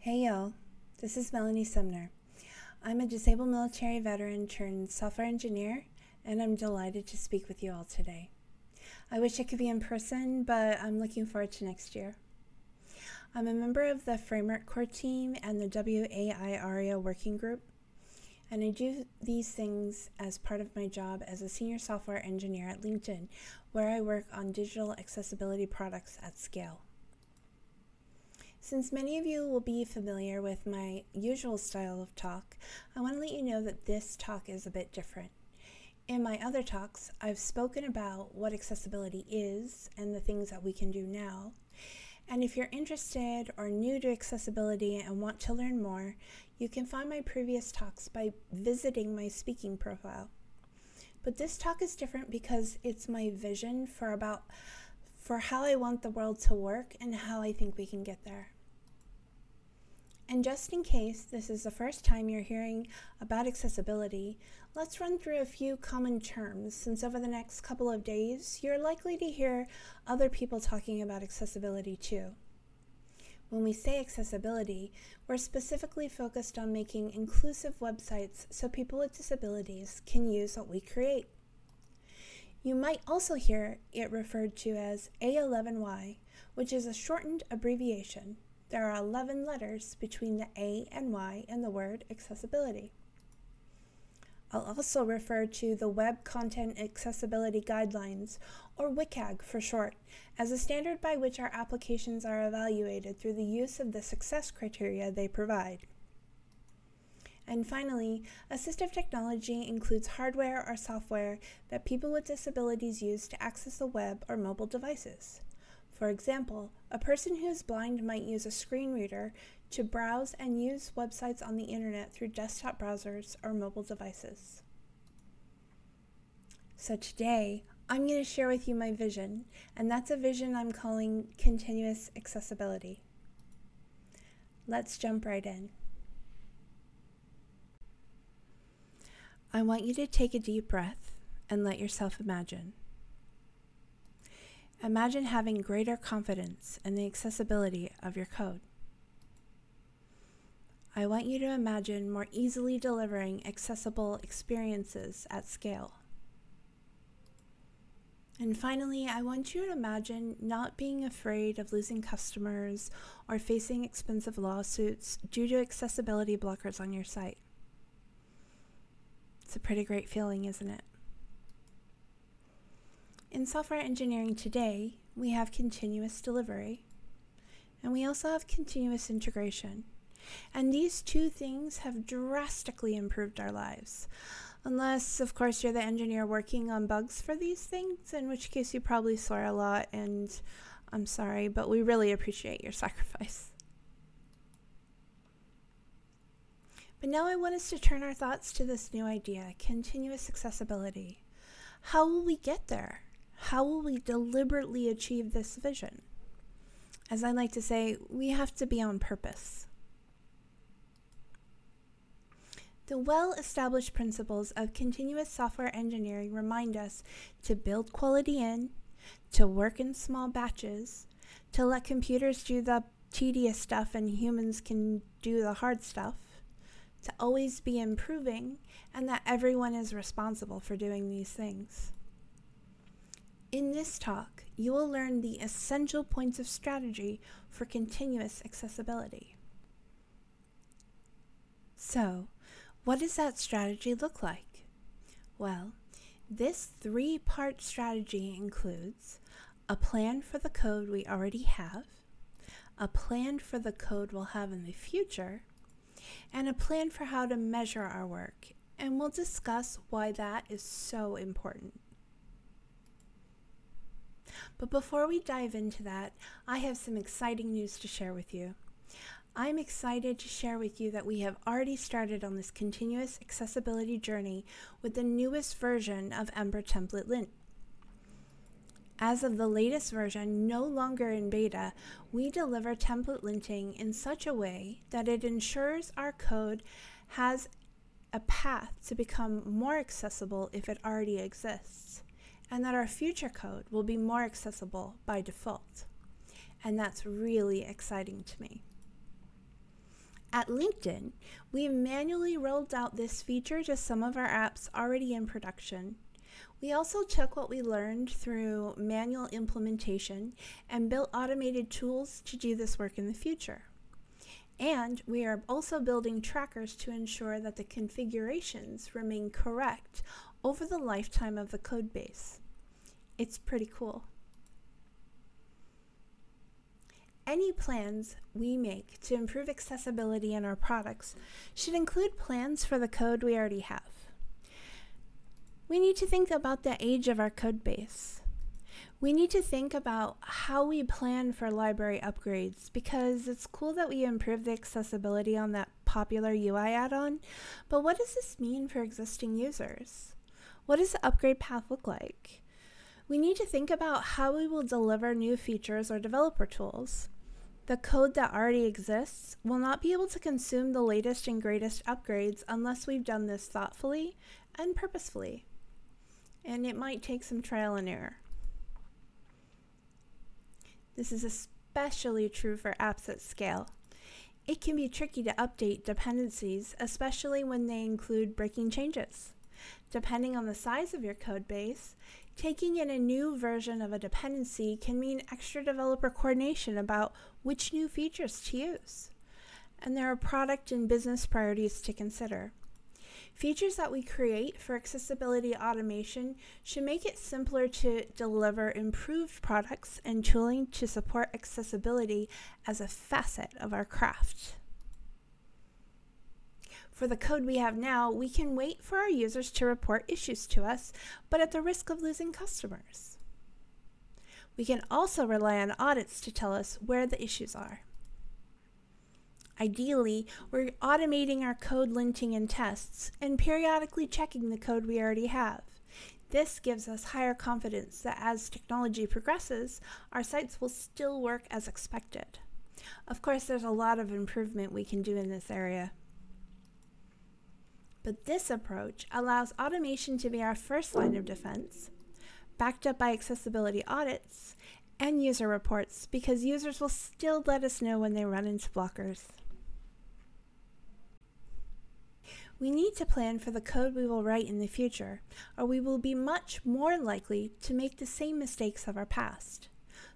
Hey y'all, this is Melanie Sumner. I'm a disabled military veteran turned software engineer, and I'm delighted to speak with you all today. I wish I could be in person, but I'm looking forward to next year. I'm a member of the Framework Core team and the WAI ARIA working group, and I do these things as part of my job as a senior software engineer at LinkedIn, where I work on digital accessibility products at scale. Since many of you will be familiar with my usual style of talk, I want to let you know that this talk is a bit different. In my other talks, I've spoken about what accessibility is and the things that we can do now. And if you're interested or new to accessibility and want to learn more, you can find my previous talks by visiting my speaking profile. But this talk is different because it's my vision for about for how I want the world to work and how I think we can get there. And just in case this is the first time you're hearing about accessibility, let's run through a few common terms since over the next couple of days you're likely to hear other people talking about accessibility too. When we say accessibility, we're specifically focused on making inclusive websites so people with disabilities can use what we create. You might also hear it referred to as A11Y, which is a shortened abbreviation there are 11 letters between the A and Y in the word accessibility. I'll also refer to the Web Content Accessibility Guidelines, or WCAG for short, as a standard by which our applications are evaluated through the use of the success criteria they provide. And finally, assistive technology includes hardware or software that people with disabilities use to access the web or mobile devices. For example, a person who is blind might use a screen reader to browse and use websites on the internet through desktop browsers or mobile devices. So today, I'm going to share with you my vision, and that's a vision I'm calling continuous accessibility. Let's jump right in. I want you to take a deep breath and let yourself imagine. Imagine having greater confidence in the accessibility of your code. I want you to imagine more easily delivering accessible experiences at scale. And finally, I want you to imagine not being afraid of losing customers or facing expensive lawsuits due to accessibility blockers on your site. It's a pretty great feeling, isn't it? In software engineering today, we have continuous delivery and we also have continuous integration. And these two things have drastically improved our lives. Unless, of course, you're the engineer working on bugs for these things, in which case you probably swear a lot, and I'm sorry, but we really appreciate your sacrifice. But now I want us to turn our thoughts to this new idea continuous accessibility. How will we get there? How will we deliberately achieve this vision? As I like to say, we have to be on purpose. The well established principles of continuous software engineering remind us to build quality in, to work in small batches, to let computers do the tedious stuff and humans can do the hard stuff, to always be improving, and that everyone is responsible for doing these things. In this talk, you will learn the essential points of strategy for continuous accessibility. So, what does that strategy look like? Well, this three part strategy includes a plan for the code we already have, a plan for the code we'll have in the future, and a plan for how to measure our work. And we'll discuss why that is so important. But before we dive into that, I have some exciting news to share with you. I'm excited to share with you that we have already started on this continuous accessibility journey with the newest version of Ember Template Lint. As of the latest version, no longer in beta, we deliver template linting in such a way that it ensures our code has a path to become more accessible if it already exists and that our future code will be more accessible by default. And that's really exciting to me. At LinkedIn, we manually rolled out this feature to some of our apps already in production. We also took what we learned through manual implementation and built automated tools to do this work in the future. And we are also building trackers to ensure that the configurations remain correct over the lifetime of the code base. It's pretty cool. Any plans we make to improve accessibility in our products should include plans for the code we already have. We need to think about the age of our code base. We need to think about how we plan for library upgrades because it's cool that we improve the accessibility on that popular UI add-on, but what does this mean for existing users? What does the upgrade path look like? We need to think about how we will deliver new features or developer tools. The code that already exists will not be able to consume the latest and greatest upgrades unless we've done this thoughtfully and purposefully. And it might take some trial and error. This is especially true for apps at scale. It can be tricky to update dependencies, especially when they include breaking changes. Depending on the size of your code base, Taking in a new version of a dependency can mean extra developer coordination about which new features to use. And there are product and business priorities to consider. Features that we create for accessibility automation should make it simpler to deliver improved products and tooling to support accessibility as a facet of our craft. For the code we have now, we can wait for our users to report issues to us, but at the risk of losing customers. We can also rely on audits to tell us where the issues are. Ideally, we're automating our code linting and tests and periodically checking the code we already have. This gives us higher confidence that as technology progresses, our sites will still work as expected. Of course, there's a lot of improvement we can do in this area. But this approach allows automation to be our first line of defense, backed up by accessibility audits and user reports because users will still let us know when they run into blockers. We need to plan for the code we will write in the future, or we will be much more likely to make the same mistakes of our past.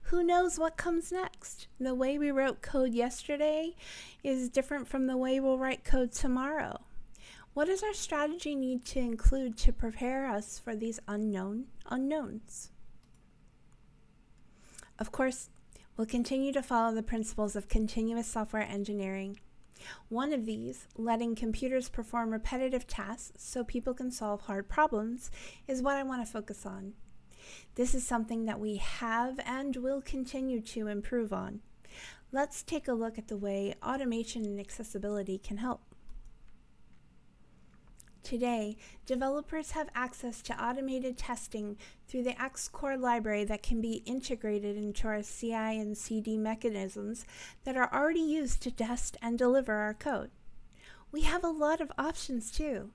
Who knows what comes next? The way we wrote code yesterday is different from the way we'll write code tomorrow. What does our strategy need to include to prepare us for these unknown unknowns? Of course, we'll continue to follow the principles of continuous software engineering. One of these, letting computers perform repetitive tasks so people can solve hard problems, is what I want to focus on. This is something that we have and will continue to improve on. Let's take a look at the way automation and accessibility can help. Today, developers have access to automated testing through the axe-core library that can be integrated into our CI and CD mechanisms that are already used to test and deliver our code. We have a lot of options too.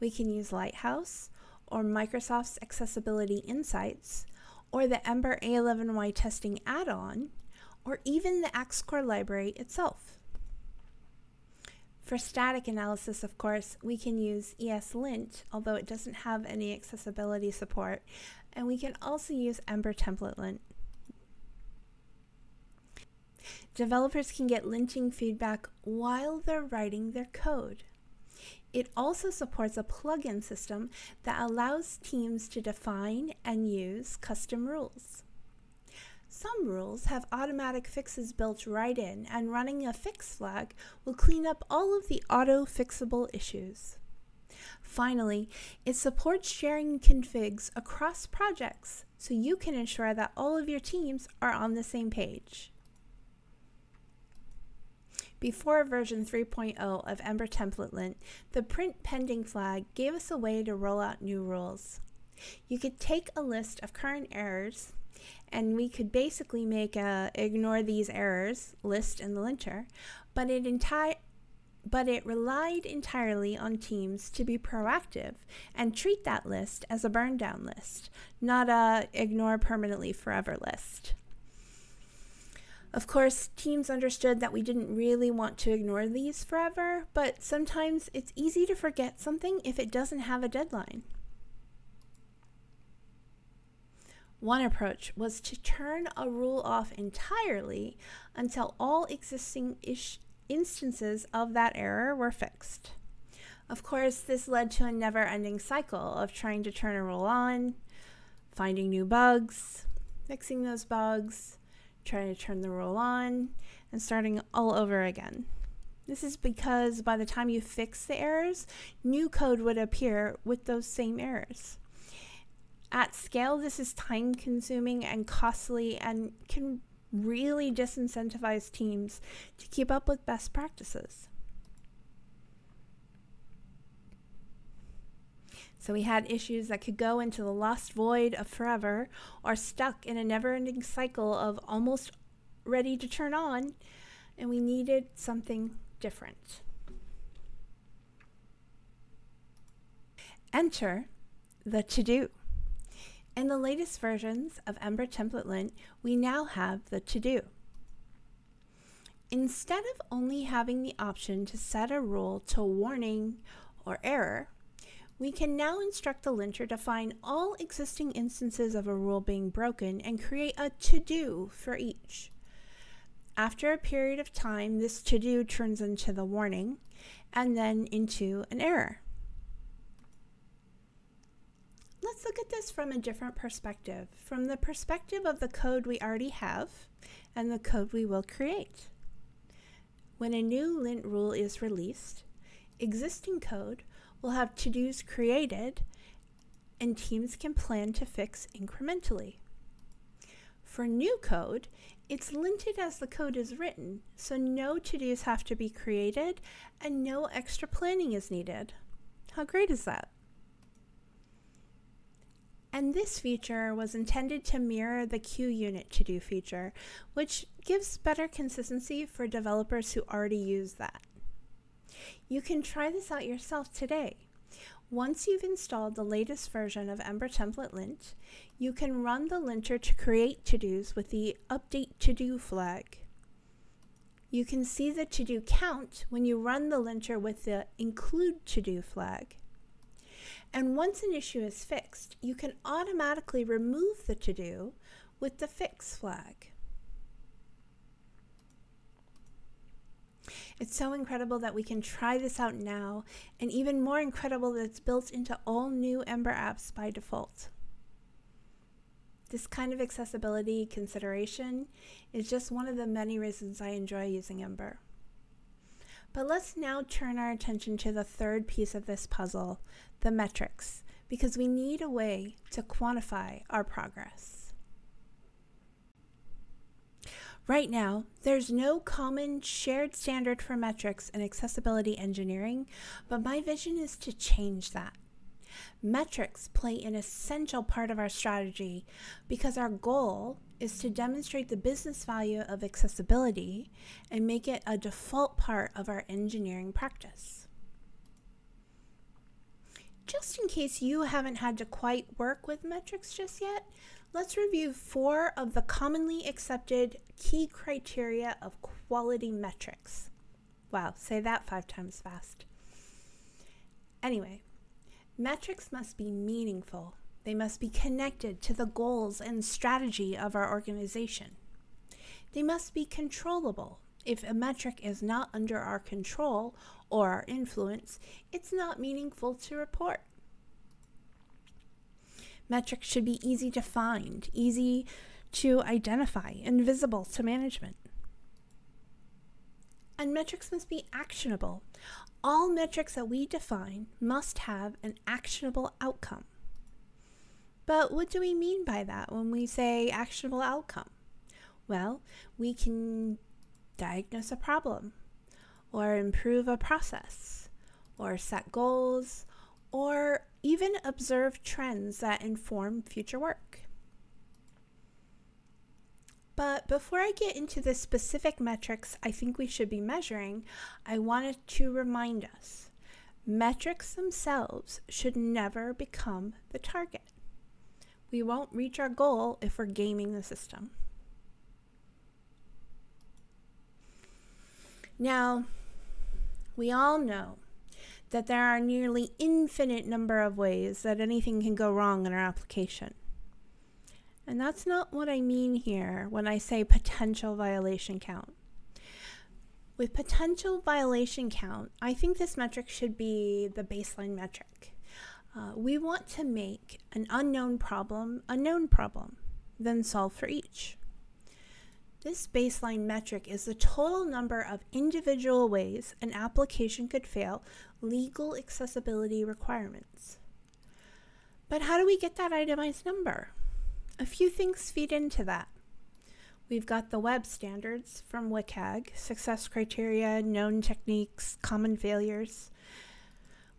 We can use Lighthouse, or Microsoft's Accessibility Insights, or the Ember A11y testing add-on, or even the axe-core library itself. For static analysis, of course, we can use ESLint, although it doesn't have any accessibility support, and we can also use Ember Template Lint. Developers can get linting feedback while they're writing their code. It also supports a plugin system that allows teams to define and use custom rules. Some rules have automatic fixes built right in, and running a fix flag will clean up all of the auto-fixable issues. Finally, it supports sharing configs across projects so you can ensure that all of your teams are on the same page. Before version 3.0 of Ember Template Lint, the print pending flag gave us a way to roll out new rules. You could take a list of current errors and we could basically make a ignore these errors list in the linter, but it entire but it relied entirely on teams to be proactive and treat that list as a burn down list, not a ignore permanently forever list. Of course, teams understood that we didn't really want to ignore these forever, but sometimes it's easy to forget something if it doesn't have a deadline. One approach was to turn a rule off entirely until all existing instances of that error were fixed. Of course, this led to a never ending cycle of trying to turn a rule on, finding new bugs, fixing those bugs, trying to turn the rule on, and starting all over again. This is because by the time you fix the errors, new code would appear with those same errors. At scale, this is time consuming and costly and can really disincentivize teams to keep up with best practices. So we had issues that could go into the lost void of forever or stuck in a never ending cycle of almost ready to turn on, and we needed something different. Enter the to do. In the latest versions of Ember Template Lint, we now have the to do. Instead of only having the option to set a rule to warning or error, we can now instruct the linter to find all existing instances of a rule being broken and create a to-do for each. After a period of time, this to-do turns into the warning and then into an error. Let's look at this from a different perspective, from the perspective of the code we already have and the code we will create. When a new lint rule is released, existing code will have to-dos created and teams can plan to fix incrementally. For new code, it's linted as the code is written, so no to-dos have to be created and no extra planning is needed. How great is that? And this feature was intended to mirror the QUnit to-do feature, which gives better consistency for developers who already use that. You can try this out yourself today. Once you've installed the latest version of Ember Template Lint, you can run the linter to create to-dos with the Update To-Do flag. You can see the to-do count when you run the linter with the Include To-Do flag. And once an issue is fixed, you can automatically remove the to-do with the Fix flag. It's so incredible that we can try this out now, and even more incredible that it's built into all new Ember apps by default. This kind of accessibility consideration is just one of the many reasons I enjoy using Ember. But let's now turn our attention to the third piece of this puzzle, the metrics, because we need a way to quantify our progress. Right now, there's no common shared standard for metrics in accessibility engineering, but my vision is to change that. Metrics play an essential part of our strategy because our goal is to demonstrate the business value of accessibility and make it a default part of our engineering practice. Just in case you haven't had to quite work with metrics just yet, let's review four of the commonly accepted key criteria of quality metrics. Wow, say that five times fast. Anyway, metrics must be meaningful. They must be connected to the goals and strategy of our organization. They must be controllable. If a metric is not under our control or our influence, it's not meaningful to report. Metrics should be easy to find, easy to identify, and visible to management. And metrics must be actionable. All metrics that we define must have an actionable outcome. But what do we mean by that when we say actionable outcome? Well, we can diagnose a problem, or improve a process, or set goals, or even observe trends that inform future work. But before I get into the specific metrics I think we should be measuring, I wanted to remind us metrics themselves should never become the target. We won't reach our goal if we're gaming the system. Now, we all know that there are nearly infinite number of ways that anything can go wrong in our application. And that's not what I mean here when I say potential violation count. With potential violation count, I think this metric should be the baseline metric. Uh, we want to make an unknown problem a known problem, then solve for each. This baseline metric is the total number of individual ways an application could fail legal accessibility requirements. But how do we get that itemized number? A few things feed into that. We've got the web standards from WCAG, success criteria, known techniques, common failures.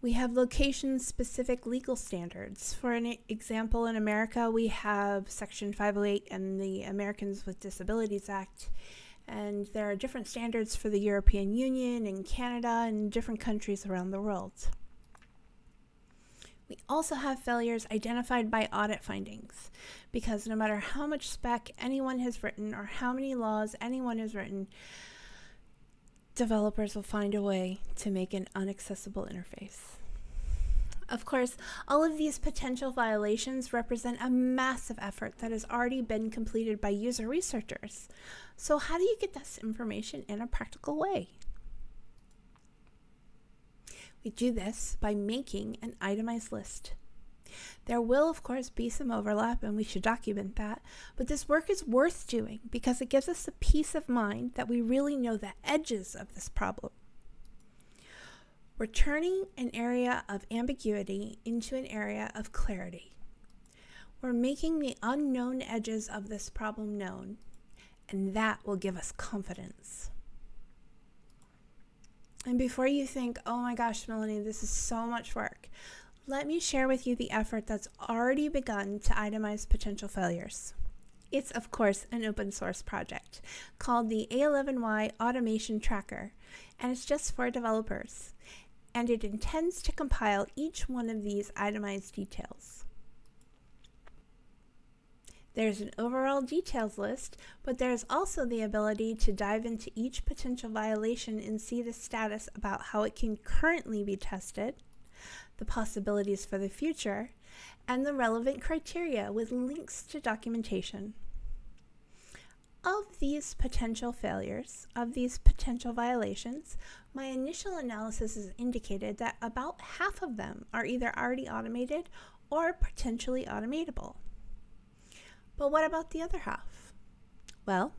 We have location specific legal standards. For an example, in America, we have Section 508 and the Americans with Disabilities Act. And there are different standards for the European Union and Canada and different countries around the world. We also have failures identified by audit findings because no matter how much spec anyone has written or how many laws anyone has written, developers will find a way to make an unaccessible interface. Of course, all of these potential violations represent a massive effort that has already been completed by user researchers. So, how do you get this information in a practical way? We do this by making an itemized list. There will, of course, be some overlap, and we should document that, but this work is worth doing because it gives us the peace of mind that we really know the edges of this problem. We're turning an area of ambiguity into an area of clarity. We're making the unknown edges of this problem known, and that will give us confidence. And before you think, oh my gosh, Melanie, this is so much work, let me share with you the effort that's already begun to itemize potential failures. It's, of course, an open source project called the A11Y Automation Tracker, and it's just for developers and it intends to compile each one of these itemized details. There's an overall details list, but there's also the ability to dive into each potential violation and see the status about how it can currently be tested, the possibilities for the future, and the relevant criteria with links to documentation. Of these potential failures, of these potential violations, my initial analysis has indicated that about half of them are either already automated or potentially automatable. But what about the other half? Well,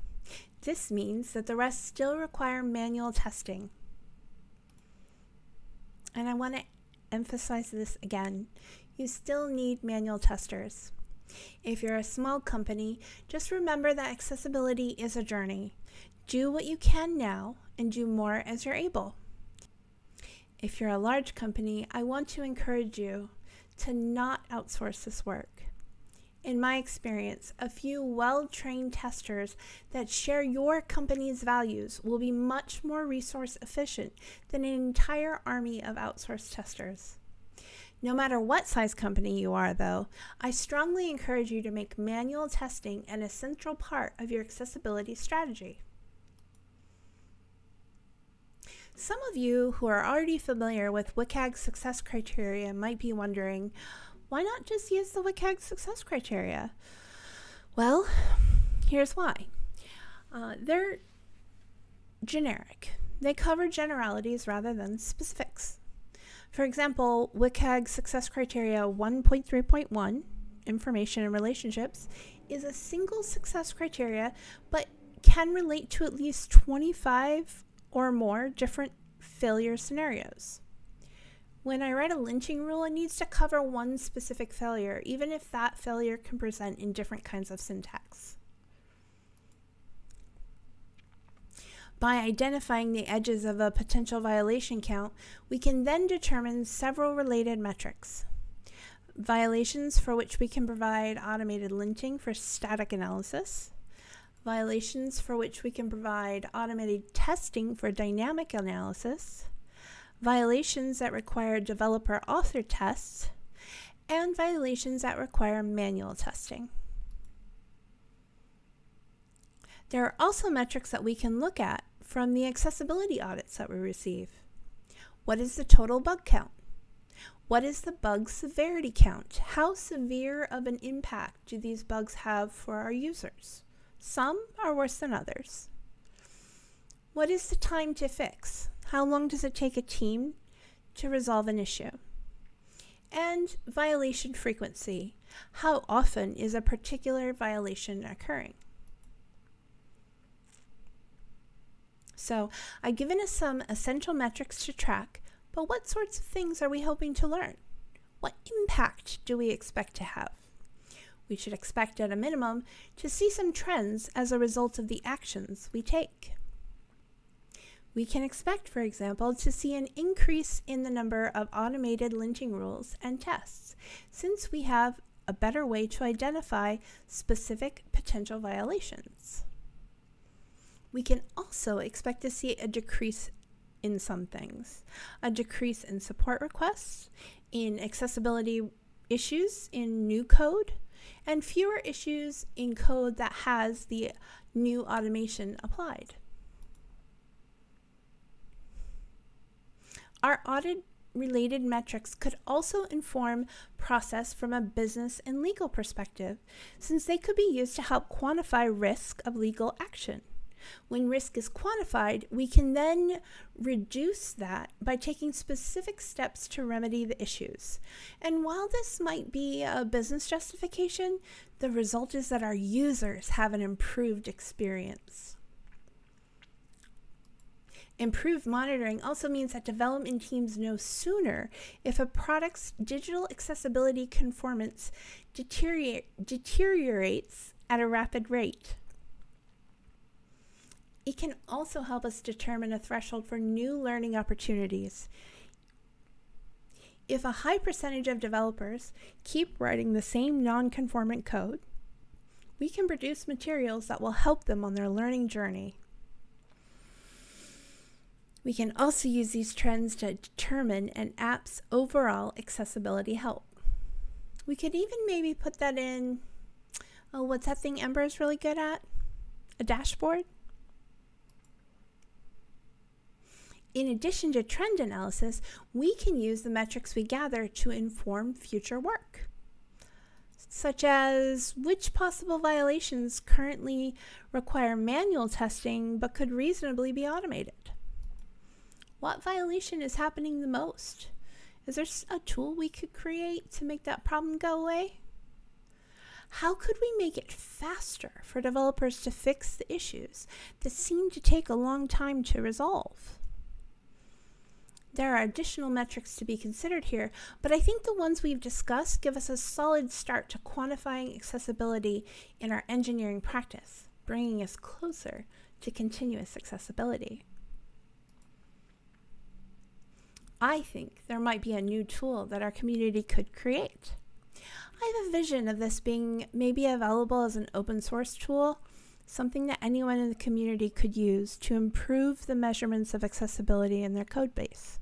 this means that the rest still require manual testing. And I want to emphasize this again. You still need manual testers. If you're a small company, just remember that accessibility is a journey. Do what you can now and do more as you're able. If you're a large company, I want to encourage you to not outsource this work. In my experience, a few well trained testers that share your company's values will be much more resource efficient than an entire army of outsourced testers. No matter what size company you are, though, I strongly encourage you to make manual testing an essential part of your accessibility strategy. Some of you who are already familiar with WCAG success criteria might be wondering, why not just use the WCAG success criteria? Well, here's why. Uh, they're generic. They cover generalities rather than specifics. For example, WCAG Success Criteria 1.3.1, Information and Relationships, is a single success criteria but can relate to at least 25 or more different failure scenarios. When I write a linting rule, it needs to cover one specific failure, even if that failure can present in different kinds of syntax. By identifying the edges of a potential violation count, we can then determine several related metrics. Violations for which we can provide automated linting for static analysis, violations for which we can provide automated testing for dynamic analysis, violations that require developer author tests, and violations that require manual testing. There are also metrics that we can look at from the accessibility audits that we receive? What is the total bug count? What is the bug severity count? How severe of an impact do these bugs have for our users? Some are worse than others. What is the time to fix? How long does it take a team to resolve an issue? And violation frequency. How often is a particular violation occurring? So I've given us some essential metrics to track, but what sorts of things are we hoping to learn? What impact do we expect to have? We should expect at a minimum to see some trends as a result of the actions we take. We can expect, for example, to see an increase in the number of automated linting rules and tests, since we have a better way to identify specific potential violations. We can also expect to see a decrease in some things, a decrease in support requests, in accessibility issues in new code, and fewer issues in code that has the new automation applied. Our audit related metrics could also inform process from a business and legal perspective, since they could be used to help quantify risk of legal action. When risk is quantified, we can then reduce that by taking specific steps to remedy the issues. And while this might be a business justification, the result is that our users have an improved experience. Improved monitoring also means that development teams know sooner if a product's digital accessibility conformance deteriorate, deteriorates at a rapid rate. It can also help us determine a threshold for new learning opportunities. If a high percentage of developers keep writing the same non-conformant code, we can produce materials that will help them on their learning journey. We can also use these trends to determine an app's overall accessibility health. We could even maybe put that in, oh, what's that thing Ember is really good at? A dashboard? In addition to trend analysis, we can use the metrics we gather to inform future work, such as which possible violations currently require manual testing but could reasonably be automated. What violation is happening the most? Is there a tool we could create to make that problem go away? How could we make it faster for developers to fix the issues that seem to take a long time to resolve? There are additional metrics to be considered here, but I think the ones we've discussed give us a solid start to quantifying accessibility in our engineering practice, bringing us closer to continuous accessibility. I think there might be a new tool that our community could create. I have a vision of this being maybe available as an open source tool, something that anyone in the community could use to improve the measurements of accessibility in their code base.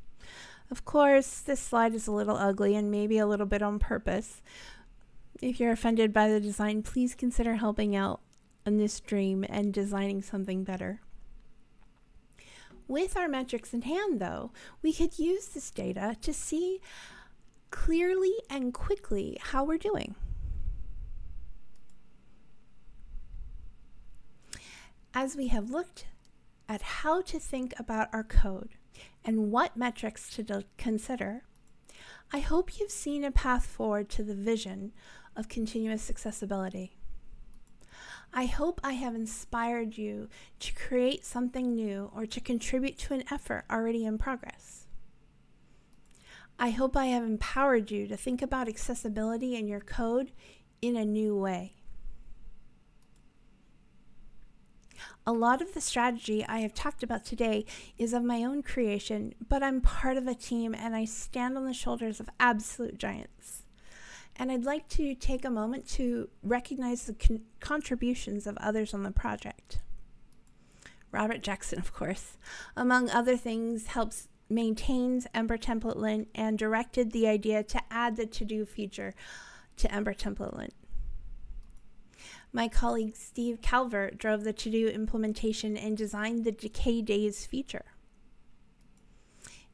Of course, this slide is a little ugly and maybe a little bit on purpose. If you're offended by the design, please consider helping out in this dream and designing something better. With our metrics in hand, though, we could use this data to see clearly and quickly how we're doing. As we have looked at how to think about our code and what metrics to consider, I hope you've seen a path forward to the vision of continuous accessibility. I hope I have inspired you to create something new or to contribute to an effort already in progress. I hope I have empowered you to think about accessibility in your code in a new way. A lot of the strategy I have talked about today is of my own creation, but I'm part of a team and I stand on the shoulders of absolute giants and I'd like to take a moment to recognize the con contributions of others on the project. Robert Jackson, of course, among other things, helps maintains Ember Template Lint and directed the idea to add the to-do feature to Ember Template Lint. My colleague Steve Calvert drove the to-do implementation and designed the Decay Days feature.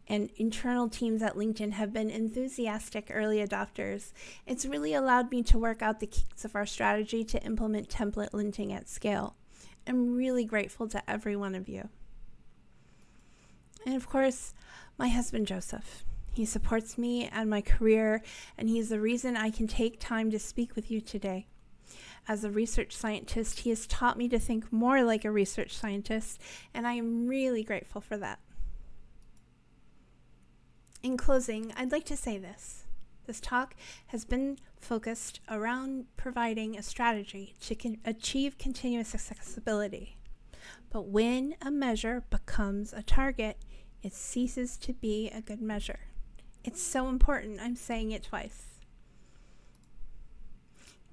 And internal teams at LinkedIn have been enthusiastic early adopters. It's really allowed me to work out the kinks of our strategy to implement template linting at scale. I'm really grateful to every one of you. And of course, my husband Joseph. He supports me and my career, and he's the reason I can take time to speak with you today. As a research scientist, he has taught me to think more like a research scientist, and I am really grateful for that. In closing, I'd like to say this. This talk has been focused around providing a strategy to con achieve continuous accessibility. But when a measure becomes a target, it ceases to be a good measure. It's so important, I'm saying it twice.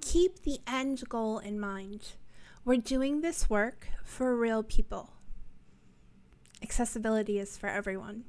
Keep the end goal in mind. We're doing this work for real people. Accessibility is for everyone.